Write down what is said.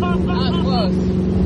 That was close.